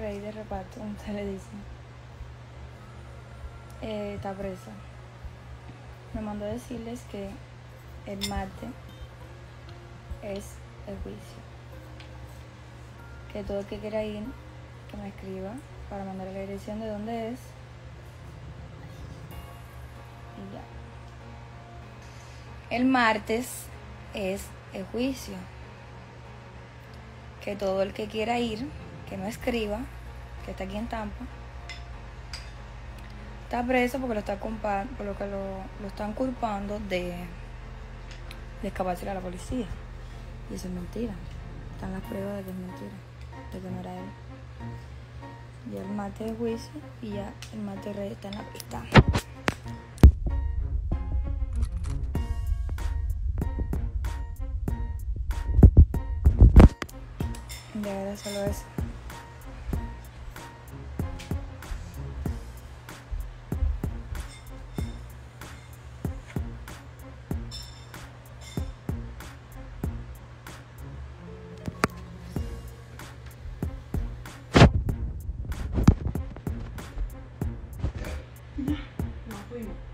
rey de reparto, como se le dice, eh, está presa. Me mandó decirles que el martes es el juicio. Que todo el que quiera ir, que me escriba para mandar la dirección de dónde es. Y ya. El martes es el juicio. Que todo el que quiera ir, que no escriba, que está aquí en Tampa, está preso porque lo está por lo que lo, están culpando de, de escaparse a la policía. Y eso es mentira. Están las pruebas de que es mentira, de que no era él. Ya el martes de juicio y ya el martes rey está en la pista. Ya era solo eso. 你看会吗？